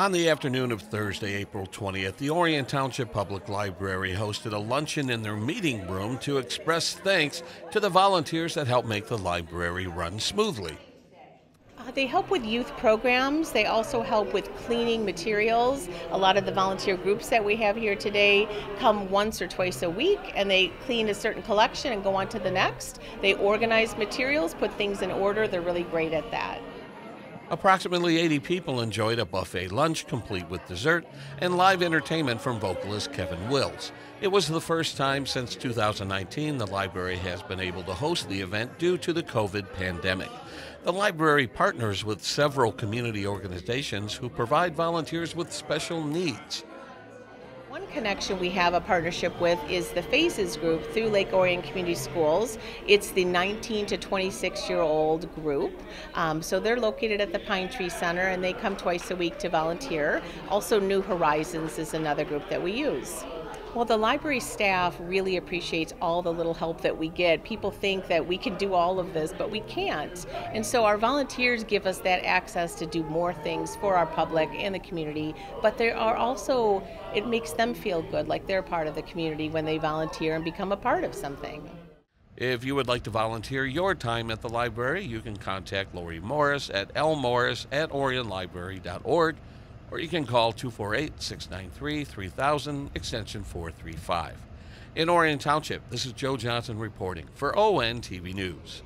On the afternoon of Thursday, April 20th, the Orion Township Public Library hosted a luncheon in their meeting room to express thanks to the volunteers that help make the library run smoothly. Uh, they help with youth programs. They also help with cleaning materials. A lot of the volunteer groups that we have here today come once or twice a week and they clean a certain collection and go on to the next. They organize materials, put things in order. They're really great at that. Approximately 80 people enjoyed a buffet lunch complete with dessert and live entertainment from vocalist Kevin Wills. It was the first time since 2019 the library has been able to host the event due to the COVID pandemic. The library partners with several community organizations who provide volunteers with special needs. One connection we have a partnership with is the Phases Group through Lake Orion Community Schools. It's the 19 to 26 year old group. Um, so they're located at the Pine Tree Center and they come twice a week to volunteer. Also, New Horizons is another group that we use. Well, the library staff really appreciates all the little help that we get. People think that we can do all of this, but we can't. And so our volunteers give us that access to do more things for our public and the community. But there are also, it makes them feel good, like they're part of the community when they volunteer and become a part of something. If you would like to volunteer your time at the library, you can contact Lori Morris at lmorris at orionlibrary.org or you can call 248 693 3000, extension 435. In Orion Township, this is Joe Johnson reporting for ON TV News.